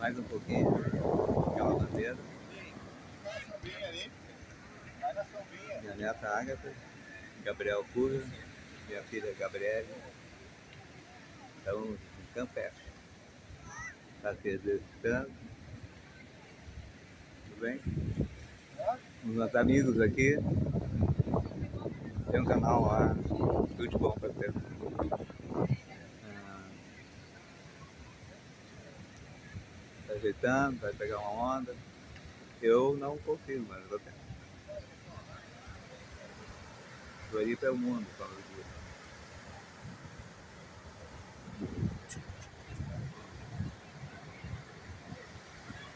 Mais um pouquinho. Aquela bandeira. Minha neta Agatha, Gabriel Cura, minha filha Gabriele. Estamos em Campestre. Está se. Tudo bem? Os meus amigos aqui. Tem um canal lá, tudo de bom para ter. Tá ajeitando, vai pegar uma onda. Eu não confio, mas vou tentar. Floripa é o mundo, fala dia.